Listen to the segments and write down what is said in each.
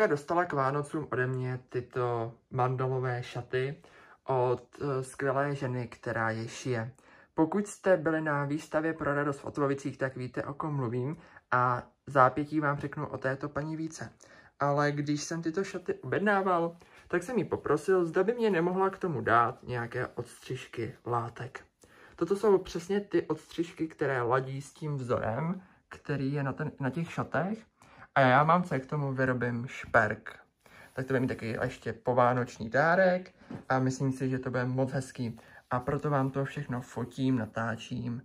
Mamka dostala k Vánocům ode mě tyto mandalové šaty od uh, skvělé ženy, která je šije. Pokud jste byli na výstavě pro radost v Otlovicích, tak víte, o kom mluvím a zápětí vám řeknu o této paní více. Ale když jsem tyto šaty objednával, tak jsem jí poprosil, zda by mě nemohla k tomu dát nějaké odstřižky látek. Toto jsou přesně ty odstřižky, které ladí s tím vzorem, který je na, ten, na těch šatech. A já mám se k tomu vyrobím šperk. Tak to bude mít taky ještě povánoční dárek a myslím si, že to bude moc hezký. A proto vám to všechno fotím, natáčím,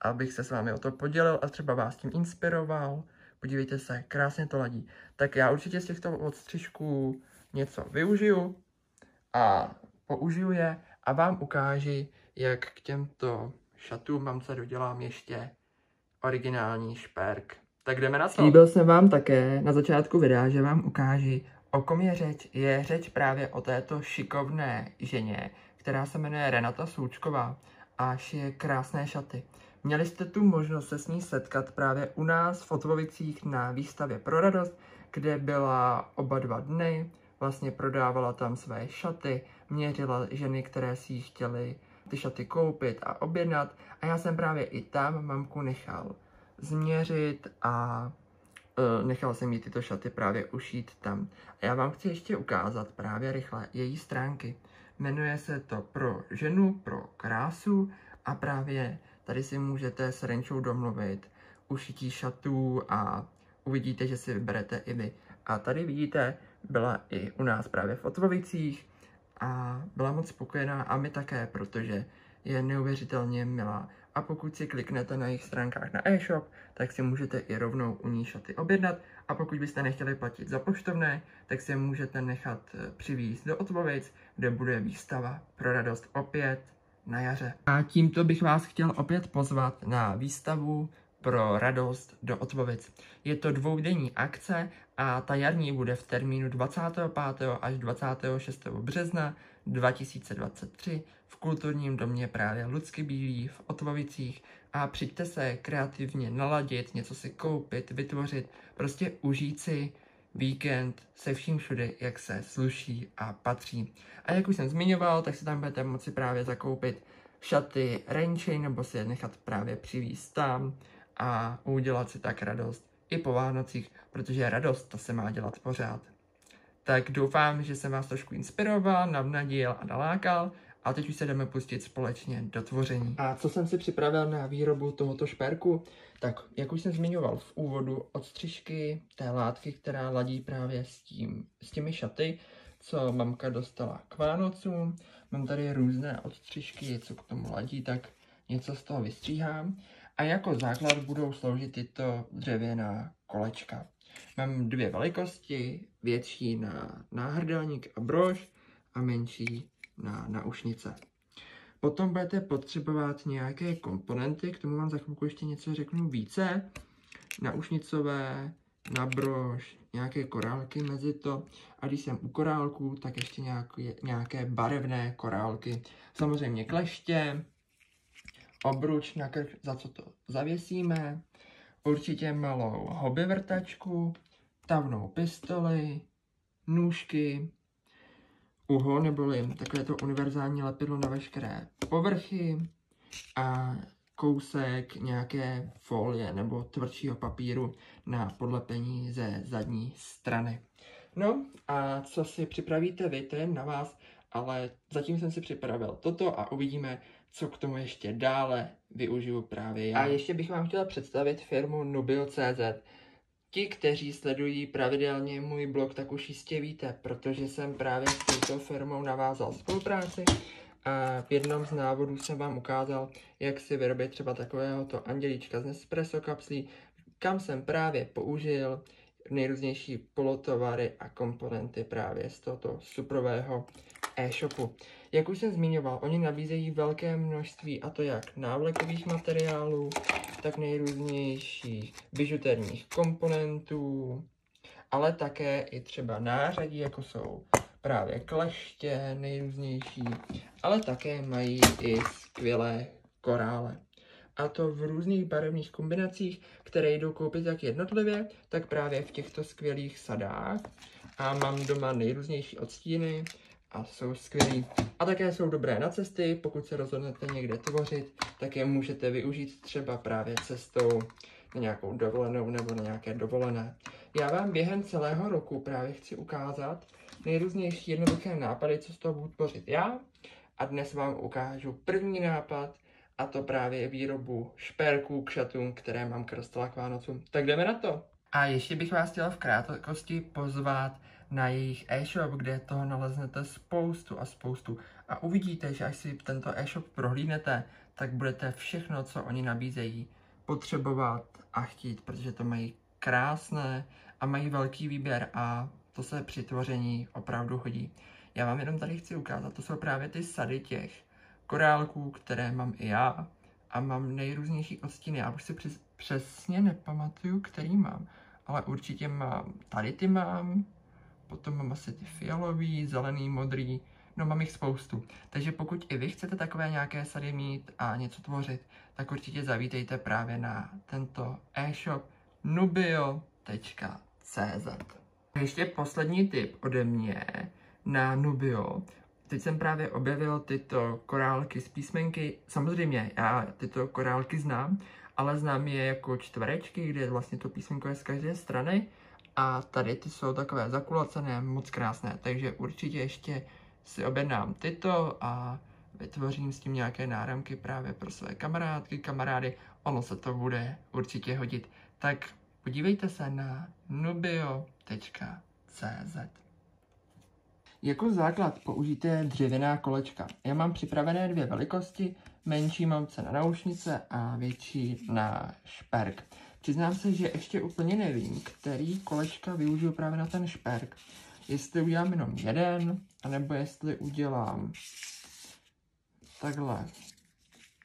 abych se s vámi o to podělil a třeba vás tím inspiroval. Podívejte se, krásně to ladí. Tak já určitě z těchto odstřižků něco využiju a použiju je a vám ukáži, jak k těmto šatům mamce dodělám ještě originální šperk. Tak jdeme na to. Líbil jsem vám také na začátku videa, že vám ukáži, o kom je řeč. Je řeč právě o této šikovné ženě, která se jmenuje Renata Součková a šije krásné šaty. Měli jste tu možnost se s ní setkat právě u nás v Otlovicích na výstavě pro radost, kde byla oba dva dny, vlastně prodávala tam své šaty, měřila ženy, které si ji chtěly ty šaty koupit a objednat a já jsem právě i tam mamku nechal změřit a uh, nechal jsem jí tyto šaty právě ušít tam. A já vám chci ještě ukázat právě rychle její stránky. Jmenuje se to pro ženu, pro krásu a právě tady si můžete s Renčou domluvit ušití šatů a uvidíte, že si vyberete i vy. A tady vidíte, byla i u nás právě v Otvovicích a byla moc spokojená a my také, protože je neuvěřitelně milá. A pokud si kliknete na jejich stránkách na e-shop, tak si můžete i rovnou u ní šaty objednat. A pokud byste nechtěli platit za poštovné, tak si můžete nechat eh, přivízt do Otvovic, kde bude výstava pro radost opět na jaře. A tímto bych vás chtěl opět pozvat na výstavu pro radost do Otvovic. Je to dvoudenní akce a ta jarní bude v termínu 25. až 26. března 2023 v kulturním domě právě Lucky Bílý v Otvovicích a přijďte se kreativně naladit, něco si koupit, vytvořit, prostě užít si víkend se vším všude, jak se sluší a patří. A jak už jsem zmiňoval, tak si tam budete moci právě zakoupit šaty Renčej nebo si je nechat právě přivízt tam a udělat si tak radost i po Vánocích, protože radost to se má dělat pořád. Tak doufám, že jsem vás trošku inspiroval, navnadil a nalákal a teď už se jdeme pustit společně do tvoření. A co jsem si připravil na výrobu tohoto šperku? Tak, jak už jsem zmiňoval v úvodu, odstřižky té látky, která ladí právě s, tím, s těmi šaty, co mamka dostala k Vánocům. Mám tady různé odstřižky, co k tomu ladí, tak něco z toho vystříhám. A jako základ budou sloužit tyto dřevěná kolečka. Mám dvě velikosti, větší na náhrdelník a brož a menší na naušnice. Potom budete potřebovat nějaké komponenty, k tomu vám za chvilku ještě něco řeknu více. Naušnicové, na brož, nějaké korálky mezi to. A když jsem u korálků, tak ještě nějaké, nějaké barevné korálky. Samozřejmě kleště, obruč na krk, za co to zavěsíme, určitě malou hobby vrtačku, tavnou pistoli, nůžky, uho neboli takové to univerzální lepidlo na veškeré povrchy a kousek nějaké folie nebo tvrdšího papíru na podlepení ze zadní strany. No a co si připravíte vy, to je na vás, ale zatím jsem si připravil toto a uvidíme, co k tomu ještě dále využiju právě já. A ještě bych vám chtěla představit firmu Nubil.cz. Ti, kteří sledují pravidelně můj blog, tak už jistě víte, protože jsem právě s touto firmou navázal spolupráci a v jednom z návodů jsem vám ukázal, jak si vyrobit třeba takového to andělíčka z Nespresso kapslí, kam jsem právě použil nejrůznější polotovary a komponenty právě z tohoto suprového e-shopu. Jak už jsem zmiňoval, oni nabízejí velké množství, a to jak návlekových materiálů, tak nejrůznějších bižuterních komponentů, ale také i třeba nářadí, jako jsou právě kleště nejrůznější, ale také mají i skvělé korále. A to v různých barevných kombinacích, které jdou koupit jak jednotlivě, tak právě v těchto skvělých sadách. a mám doma nejrůznější odstíny a jsou skvělý. A také jsou dobré na cesty, pokud se rozhodnete někde tvořit, tak je můžete využít třeba právě cestou na nějakou dovolenou nebo na nějaké dovolené. Já vám během celého roku právě chci ukázat nejrůznější jednoduché nápady, co z toho budu tvořit já. A dnes vám ukážu první nápad, a to právě výrobu šperků k šatům, které mám k k Vánocům. Tak jdeme na to! A ještě bych vás chtěl v krátkosti pozvat na jejich e-shop, kde toho naleznete spoustu a spoustu. A uvidíte, že až si tento e-shop prohlídnete, tak budete všechno, co oni nabízejí, potřebovat a chtít, protože to mají krásné a mají velký výběr a to se při tvoření opravdu hodí. Já vám jenom tady chci ukázat, to jsou právě ty sady těch korálků, které mám i já a mám nejrůznější odstíny. Já už si přes, přesně nepamatuju, který mám, ale určitě mám, tady ty mám, potom mám asi ty fialový, zelený, modrý, no mám jich spoustu. Takže pokud i vy chcete takové nějaké sady mít a něco tvořit, tak určitě zavítejte právě na tento e-shop nubio.cz. Ještě poslední tip ode mě na Nubio. Teď jsem právě objevil tyto korálky z písmenky. Samozřejmě, já tyto korálky znám, ale znám je jako čtverečky, kde vlastně to písmenko je z každé strany. A tady ty jsou takové zakulacené, moc krásné, takže určitě ještě si objednám tyto a vytvořím s tím nějaké náramky právě pro své kamarádky, kamarády. Ono se to bude určitě hodit. Tak podívejte se na nubio.cz Jako základ použijte dřevěná kolečka. Já mám připravené dvě velikosti, menší mám se na naušnice a větší na šperk. Přiznám se, že ještě úplně nevím, který kolečka využiju právě na ten šperk. Jestli udělám jenom jeden, anebo jestli udělám takhle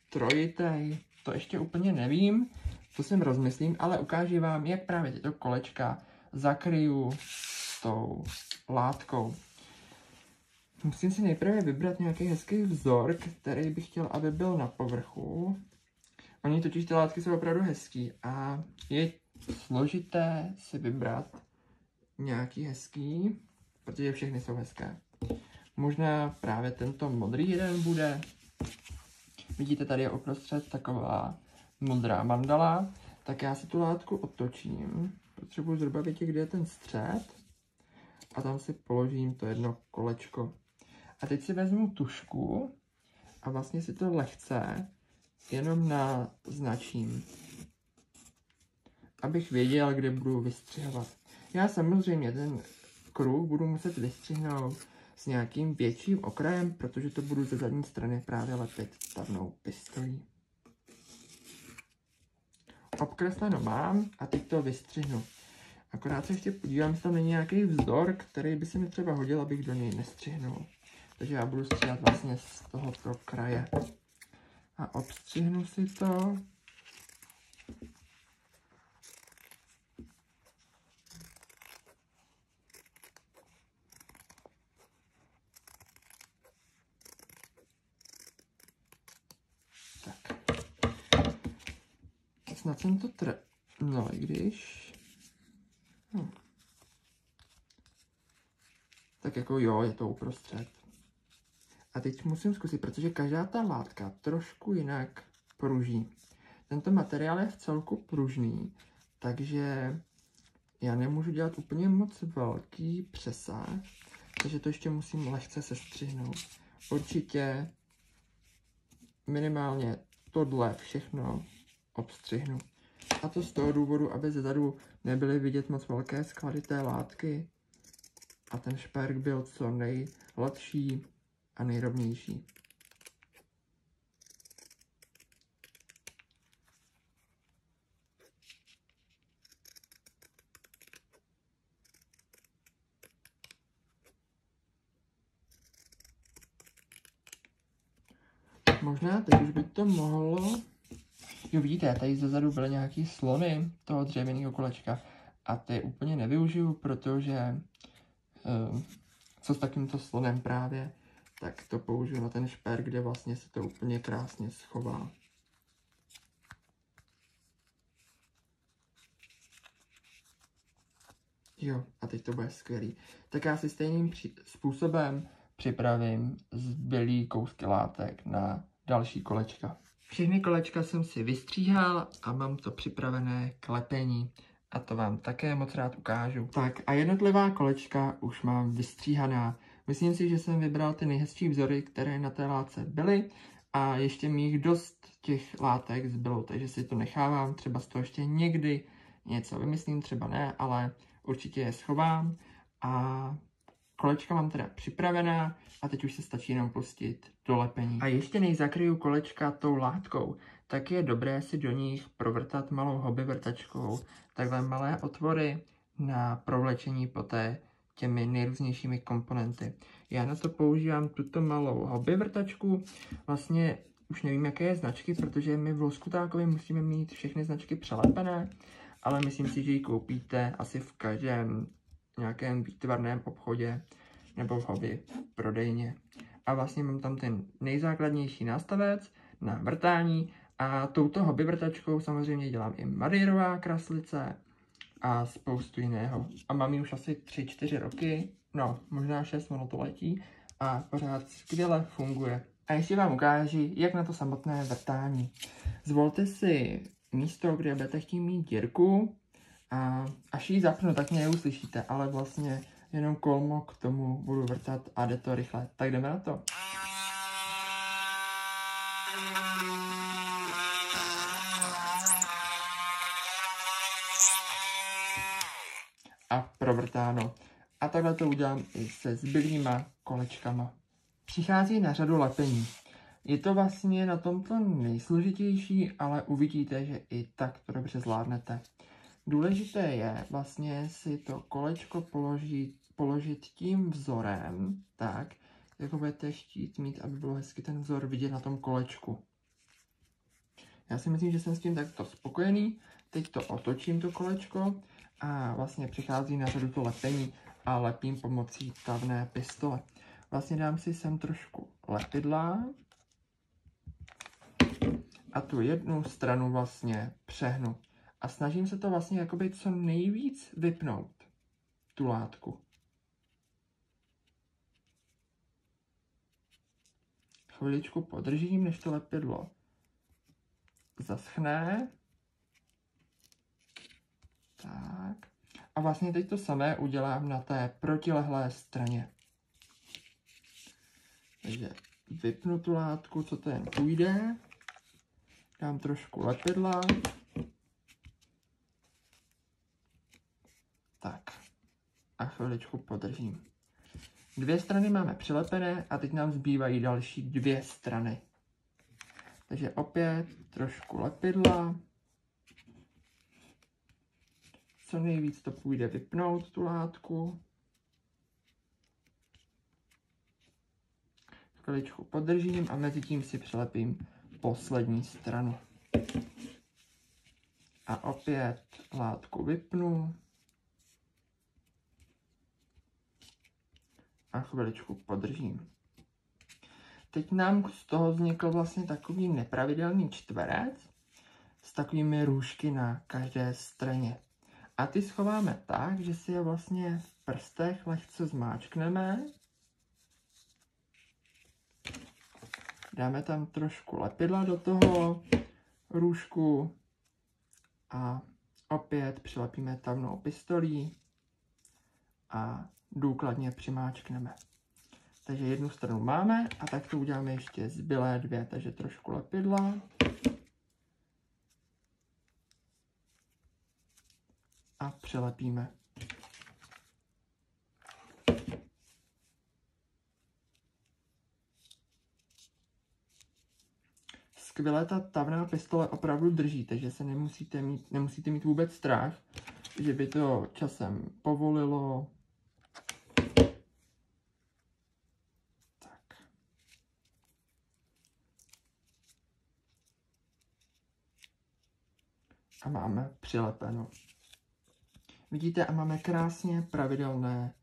trojitej, to ještě úplně nevím, to jsem rozmyslím, ale ukážu vám, jak právě tyto kolečka zakryju s tou látkou. Musím si nejprve vybrat nějaký hezký vzor, který bych chtěl, aby byl na povrchu. Oni totiž ty látky jsou opravdu hezký a je složité si vybrat nějaký hezký, protože všechny jsou hezké. Možná právě tento modrý jeden bude. Vidíte, tady je uprostřed taková modrá mandala. Tak já si tu látku otočím. Potřebuji zhruba vědět, kde je ten střed. A tam si položím to jedno kolečko. A teď si vezmu tušku a vlastně si to lehce jenom naznačím, abych věděl, kde budu vystřihovat. Já samozřejmě ten kruh budu muset vystřihnout s nějakým větším okrajem, protože to budu ze zadní strany právě lepit stavnou pistolí. Obkresleno mám a teď to vystřihnu. Akorát se ještě podívám, jestli tam není nějaký vzor, který by se mi třeba hodil, abych do něj nestřihnul. Takže já budu stříhat vlastně z tohoto kraje. A obstřihnu si to. Tak. Snad jsem to tr... No, i když... Hm. Tak jako jo, je to uprostřed. A teď musím zkusit, protože každá ta látka trošku jinak pruží. Tento materiál je v celku pružný, takže já nemůžu dělat úplně moc velký přesah, takže to ještě musím lehce sestřihnout. Určitě minimálně tohle všechno obstřihnu. A to z toho důvodu, aby zezadu nebyly vidět moc velké sklady té látky a ten šperk byl co nejlepší a nejrovnější. Možná teď už by to mohlo... Jo, vidíte, tady zezadu byly nějaký slony toho dřevěného kolečka a ty úplně nevyužiju, protože uh, co s takýmto slonem právě tak to použiju na ten šper, kde vlastně se to úplně krásně schová. Jo, a teď to bude skvělý. Tak já si stejným při- způsobem připravím zbylý kousky látek na další kolečka. Všechny kolečka jsem si vystříhal a mám to připravené k lepení. A to vám také moc rád ukážu. Tak a jednotlivá kolečka už mám vystříhaná. Myslím si, že jsem vybral ty nejhezčí vzory, které na té látce byly a ještě mi jich dost těch látek zbylo, takže si to nechávám, třeba z toho ještě někdy něco vymyslím, třeba ne, ale určitě je schovám a kolečka mám teda připravená a teď už se stačí jenom pustit do lepení. A ještě než zakryju kolečka tou látkou, tak je dobré si do nich provrtat malou hobby vrtačkou, takhle malé otvory na provlečení poté těmi nejrůznějšími komponenty. Já na to používám tuto malou hobby vrtačku, vlastně už nevím, jaké je značky, protože my v Loskutákovi musíme mít všechny značky přelepené, ale myslím si, že ji koupíte asi v každém nějakém výtvarném obchodě nebo v hobby prodejně. A vlastně mám tam ten nejzákladnější nástavec na vrtání a touto hobby vrtačkou samozřejmě dělám i Madeirová kraslice a spoustu jiného. A mám ji už asi 3-4 roky, no možná 6, ono to letí a pořád skvěle funguje. A ještě vám ukážu, jak na to samotné vrtání. Zvolte si místo, kde budete chtít mít dírku a až ji zapnu, tak mě neuslyšíte, ale vlastně jenom kolmo k tomu budu vrtat a jde to rychle. Tak jdeme na to. A provrtáno. A takhle to udělám i se zbylýma kolečkama. Přichází na řadu lepení. Je to vlastně na tomto nejsložitější, ale uvidíte, že i tak to dobře zvládnete. Důležité je vlastně si to kolečko položit, položit tím vzorem, tak, jako budete chtít mít, aby bylo hezky ten vzor vidět na tom kolečku. Já si myslím, že jsem s tím takto spokojený. Teď to otočím, to kolečko, a vlastně přichází na řadu to lepení a lepím pomocí tavné pistole. Vlastně dám si sem trošku lepidla a tu jednu stranu vlastně přehnu. A snažím se to vlastně jakoby co nejvíc vypnout, tu látku. Chviličku podržím, než to lepidlo zaschne. Tak. A vlastně teď to samé udělám na té protilehlé straně. Takže vypnu tu látku, co to jen půjde. Dám trošku lepidla. Tak. A chviličku podržím. Dvě strany máme přilepené a teď nám zbývají další dvě strany. Takže opět trošku lepidla. Co nejvíc to půjde vypnout tu látku. Chviličku podržím a mezi tím si přilepím poslední stranu. A opět látku vypnu. A chviličku podržím. Teď nám z toho vznikl vlastně takový nepravidelný čtverec s takovými růžky na každé straně. A ty schováme tak, že si je vlastně v prstech lehce zmáčkneme. Dáme tam trošku lepidla do toho růžku a opět přilepíme tavnou pistolí a důkladně přimáčkneme. Takže jednu stranu máme a tak to uděláme ještě zbylé dvě, takže trošku lepidla. A přilepíme. Skvěle ta tavná pistole opravdu drží, takže se nemusíte mít, nemusíte mít vůbec strach, že by to časem povolilo, a máme přilepeno. Vidíte, a máme krásně pravidelné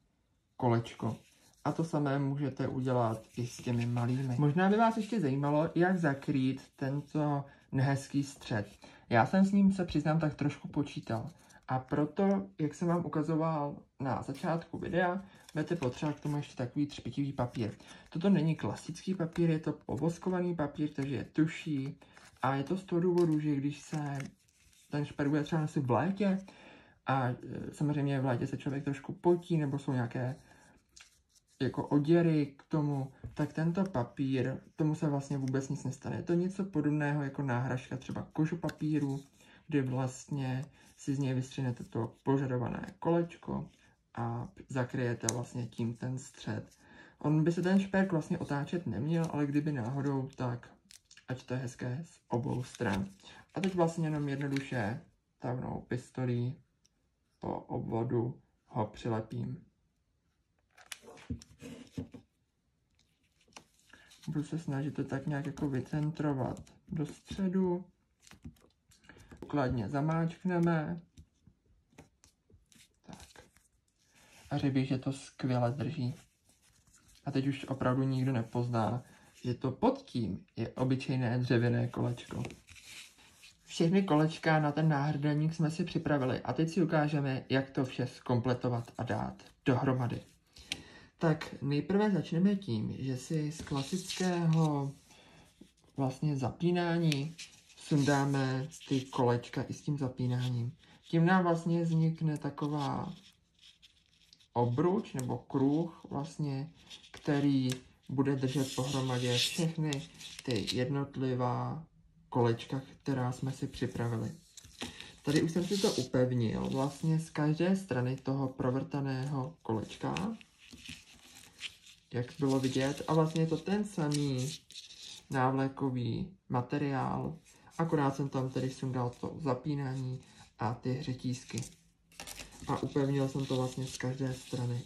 kolečko. A to samé můžete udělat i s těmi malými. Možná by vás ještě zajímalo, jak zakrýt tento nehezký střed. Já jsem s ním se přiznám tak trošku počítal. A proto, jak jsem vám ukazoval na začátku videa, budete potřebovat k tomu ještě takový třpitivý papír. Toto není klasický papír, je to povoskovaný papír, takže je tuší. A je to z toho důvodu, že když se ten šperk bude třeba nosit v létě, a e, samozřejmě v létě se člověk trošku potí, nebo jsou nějaké jako oděry k tomu, tak tento papír, tomu se vlastně vůbec nic nestane. Je to něco podobného jako náhražka třeba kožu papíru, kdy vlastně si z něj vystřinete to požadované kolečko a zakryjete vlastně tím ten střed. On by se ten šperk vlastně otáčet neměl, ale kdyby náhodou, tak ať to je hezké z obou stran. A teď vlastně jenom jednoduše tavnou pistolí po obvodu ho přilepím. Budu se snažit to tak nějak jako vycentrovat do středu. Kladně zamáčkneme. Tak. A řebí, že to skvěle drží. A teď už opravdu nikdo nepozná, že to pod tím je obyčejné dřevěné kolečko. Všechny kolečka na ten náhrdelník jsme si připravili a teď si ukážeme, jak to vše zkompletovat a dát dohromady. Tak nejprve začneme tím, že si z klasického vlastně zapínání sundáme ty kolečka i s tím zapínáním. Tím nám vlastně vznikne taková obruč nebo kruh vlastně, který bude držet pohromadě všechny ty jednotlivá kolečka, která jsme si připravili. Tady už jsem si to upevnil vlastně z každé strany toho provrtaného kolečka, jak bylo vidět. A vlastně je to ten samý návlékový materiál, akorát jsem tam tedy sundal to zapínání a ty řetízky. A upevnil jsem to vlastně z každé strany.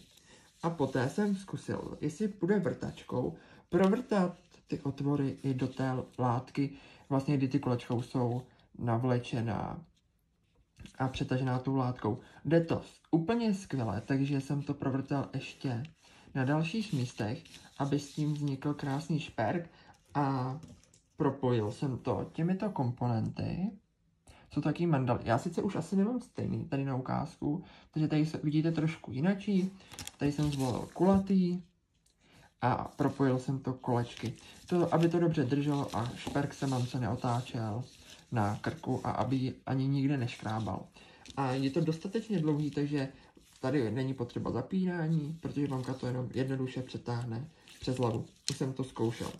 A poté jsem zkusil, jestli bude vrtačkou, provrtat ty otvory i do té látky, vlastně kdy ty kolečka jsou navlečená a přetažená tou látkou. Jde to úplně skvěle, takže jsem to provrtal ještě na dalších místech, aby s tím vznikl krásný šperk a propojil jsem to těmito komponenty. Jsou taky mandaly. Já sice už asi nemám stejný tady na ukázku, takže tady vidíte trošku jinačí. Tady jsem zvolil kulatý, a propojil jsem to kolečky. To, aby to dobře drželo a šperk se mamce neotáčel na krku a aby ani nikde neškrábal. A je to dostatečně dlouhý, takže tady není potřeba zapínání, protože mamka to jenom jednoduše přetáhne přes hlavu. Už jsem to zkoušel.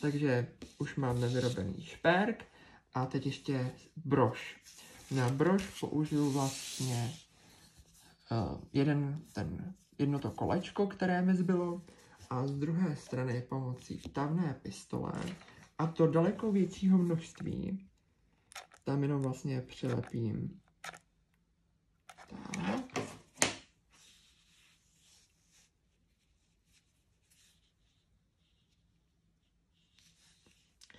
Takže už mám nevyrobený šperk a teď ještě brož. Na brož použiju vlastně uh, jeden ten, jedno to kolečko, které mi zbylo, a z druhé strany pomocí tavné pistole a to daleko většího množství tam jenom vlastně přilepím tak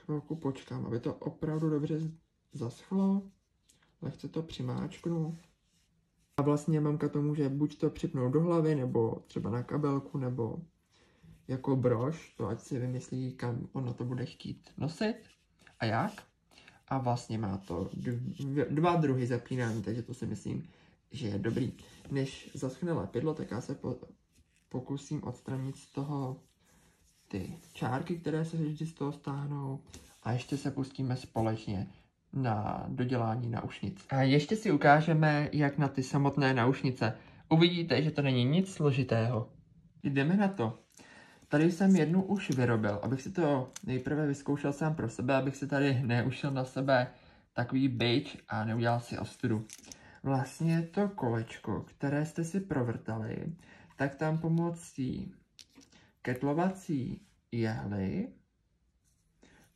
chvilku počkám, aby to opravdu dobře zaschlo. Lehce to přimáčknu. A vlastně mamka to může buď to připnout do hlavy, nebo třeba na kabelku, nebo jako brož, to ať si vymyslí, kam ona to bude chtít nosit a jak. A vlastně má to dva druhy zapínání, takže to si myslím, že je dobrý. Než zaschne lepidlo, tak já se po, pokusím odstranit z toho ty čárky, které se vždy z toho stáhnou a ještě se pustíme společně na dodělání naušnic. A ještě si ukážeme, jak na ty samotné naušnice. Uvidíte, že to není nic složitého. Jdeme na to. Tady jsem jednu už vyrobil, abych si to nejprve vyzkoušel sám pro sebe, abych si tady neušel na sebe takový bič a neudělal si ostudu. Vlastně to kolečko, které jste si provrtali, tak tam pomocí ketlovací jehly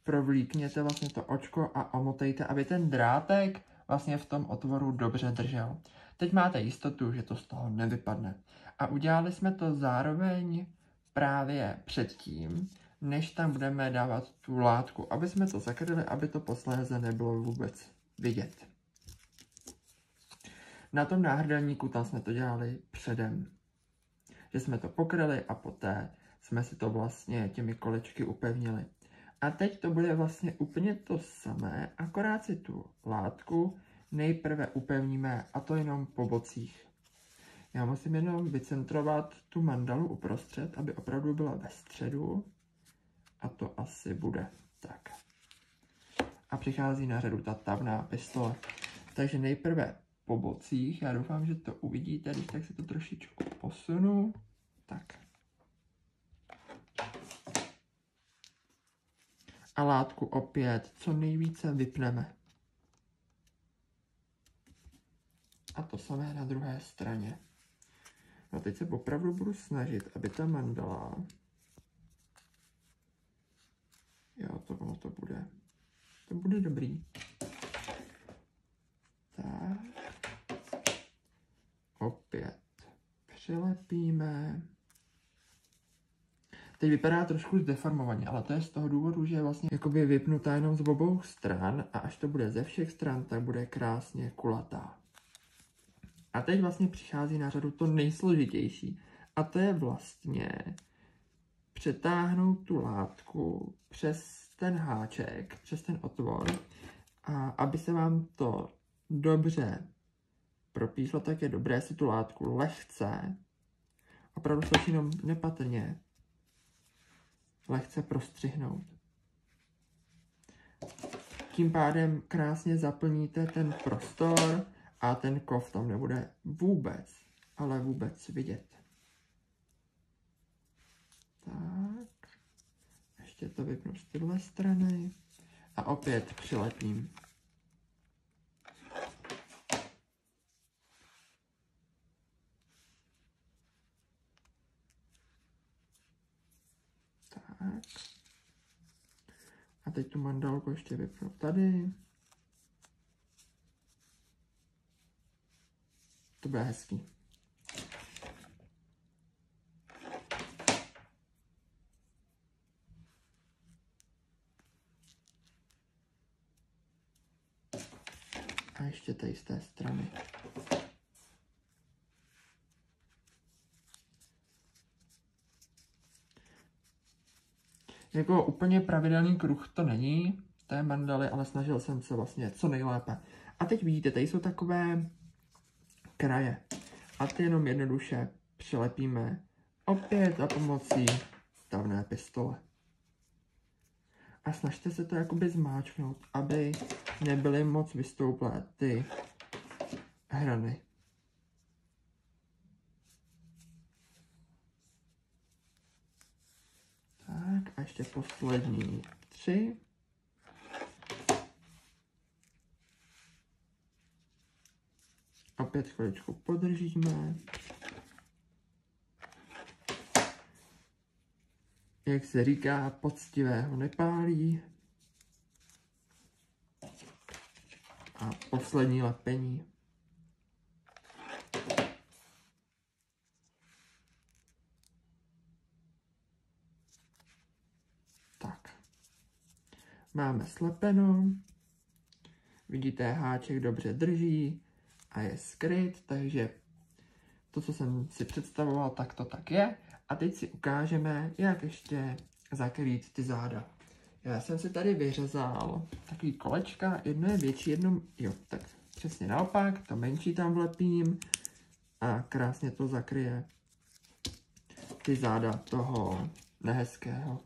provlíkněte vlastně to očko a omotejte, aby ten drátek vlastně v tom otvoru dobře držel. Teď máte jistotu, že to z toho nevypadne. A udělali jsme to zároveň právě předtím, než tam budeme dávat tu látku, aby jsme to zakryli, aby to posléze nebylo vůbec vidět. Na tom náhrdelníku tam jsme to dělali předem, že jsme to pokryli a poté jsme si to vlastně těmi kolečky upevnili. A teď to bude vlastně úplně to samé, akorát si tu látku nejprve upevníme, a to jenom po bocích. Já musím jenom vycentrovat tu mandalu uprostřed, aby opravdu byla ve středu. A to asi bude tak. A přichází na řadu ta tavná pistole. Takže nejprve po bocích, já doufám, že to uvidíte, když tak si to trošičku posunu. Tak. A látku opět co nejvíce vypneme. A to samé na druhé straně. A teď se opravdu budu snažit, aby ta mandala... Jo, to ono to bude. To bude dobrý. Tak. Opět přilepíme. Teď vypadá trošku zdeformovaně, ale to je z toho důvodu, že je vlastně jakoby vypnutá jenom z obou stran a až to bude ze všech stran, tak bude krásně kulatá. A teď vlastně přichází na řadu to nejsložitější. A to je vlastně přetáhnout tu látku přes ten háček, přes ten otvor, a aby se vám to dobře propíšlo, tak je dobré si tu látku lehce, opravdu stačí jenom nepatrně, lehce prostřihnout. Tím pádem krásně zaplníte ten prostor, a ten kov tam nebude vůbec, ale vůbec vidět. Tak, ještě to vypnu z téhle strany a opět přilepím. Tak. A teď tu mandalku ještě vypnu tady. To bude hezký. A ještě tady z té strany. Jako úplně pravidelný kruh to není, té mandaly, ale snažil jsem se vlastně co nejlépe. A teď vidíte, tady jsou takové kraje. A ty jenom jednoduše přilepíme opět za pomocí stavné pistole. A snažte se to jakoby zmáčknout, aby nebyly moc vystouplé ty hrany. Tak a ještě poslední tři. Opět chviličku podržíme. Jak se říká, poctivého nepálí. A poslední lepení. Tak. Máme slepeno. Vidíte, háček dobře drží a je skryt, takže to, co jsem si představoval, tak to tak je. A teď si ukážeme, jak ještě zakrýt ty záda. Já jsem si tady vyřezal takový kolečka, jedno je větší, jedno, jo, tak přesně naopak, to menší tam vlepím a krásně to zakryje ty záda toho nehezkého.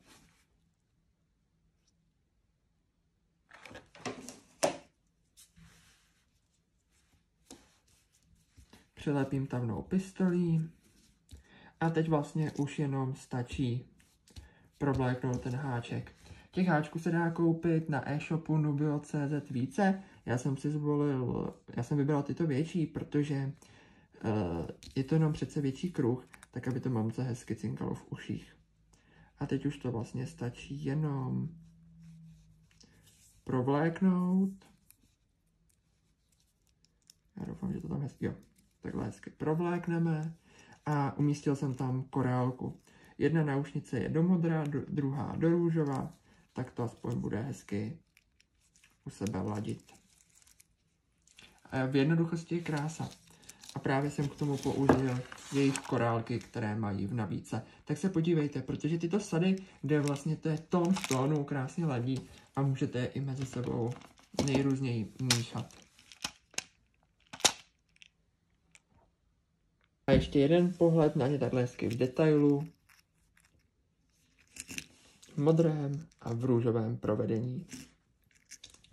Přilepím tavnou pistolí a teď vlastně už jenom stačí provléknout ten háček. Těch háčků se dá koupit na e-shopu nubio.cz více. Já jsem si zvolil, já jsem vybral tyto větší, protože uh, je to jenom přece větší kruh, tak aby to mamce hezky cinkalo v uších. A teď už to vlastně stačí jenom provléknout. Já doufám, že to tam hezky, jo, takhle hezky provlékneme a umístil jsem tam korálku. Jedna náušnice je do modra, druhá do růžova, tak to aspoň bude hezky u sebe ladit. A v jednoduchosti je krása. A právě jsem k tomu použil jejich korálky, které mají v nabídce. Tak se podívejte, protože tyto sady, kde vlastně to je tón v tónu, krásně ladí a můžete je i mezi sebou nejrůzněji míchat. A ještě jeden pohled na ně takhle hezky v detailu. V modrém a v růžovém provedení.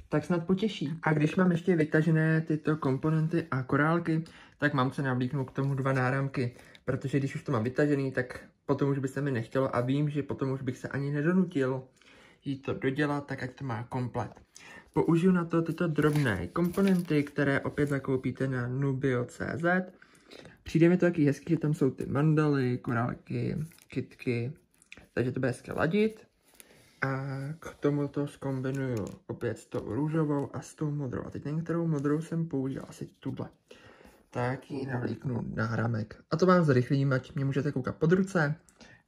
Tak snad potěší. A když mám ještě vytažené tyto komponenty a korálky, tak mám se navlíknout k tomu dva náramky. Protože když už to mám vytažený, tak potom už by se mi nechtělo a vím, že potom už bych se ani nedonutil jít to dodělat, tak ať to má komplet. Použiju na to tyto drobné komponenty, které opět zakoupíte na nubio.cz. Přijde mi to taky hezky, že tam jsou ty mandaly, korálky, kitky, takže to bude hezky ladit. A k tomu to zkombinuju opět s tou růžovou a s tou modrou. A teď některou modrou jsem použil, asi tuhle. Tak ji navlíknu na hramek. A to vám zrychlím, ať mě můžete koukat pod ruce,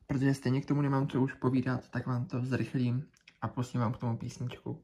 protože stejně k tomu nemám co už povídat, tak vám to zrychlím a pustím vám k tomu písničku.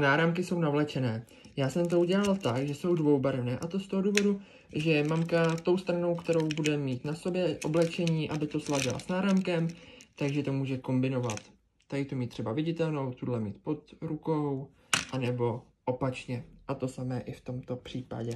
Náramky jsou navlečené. Já jsem to udělal tak, že jsou dvoubarevné a to z toho důvodu, že mamka tou stranou, kterou bude mít na sobě oblečení, aby to sladila s náramkem, takže to může kombinovat. Tady to mít třeba viditelnou, tuhle mít pod rukou, anebo opačně. A to samé i v tomto případě.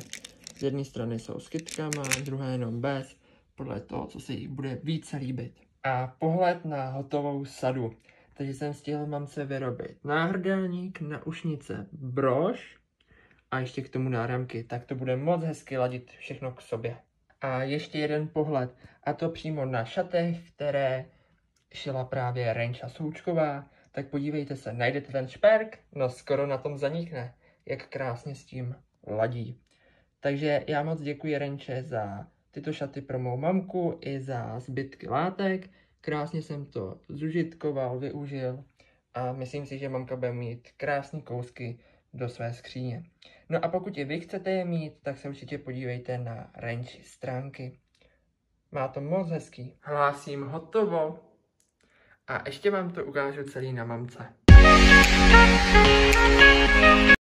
Z jedné strany jsou s kytkama, druhé jenom bez, podle toho, co se jí bude více líbit. A pohled na hotovou sadu takže jsem stihl mamce vyrobit náhrdelník, ušnice, brož a ještě k tomu náramky, tak to bude moc hezky ladit všechno k sobě. A ještě jeden pohled, a to přímo na šatech, které šila právě Renča Součková, tak podívejte se, najdete ten šperk, no skoro na tom zanikne, jak krásně s tím ladí. Takže já moc děkuji Renče za tyto šaty pro mou mamku i za zbytky látek. Krásně jsem to zužitkoval, využil a myslím si, že mamka bude mít krásné kousky do své skříně. No a pokud i vy chcete je mít, tak se určitě podívejte na Renči stránky. Má to moc hezký. Hlásím hotovo. A ještě vám to ukážu celý na mamce.